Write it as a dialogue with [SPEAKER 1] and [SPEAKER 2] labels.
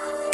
[SPEAKER 1] Ah!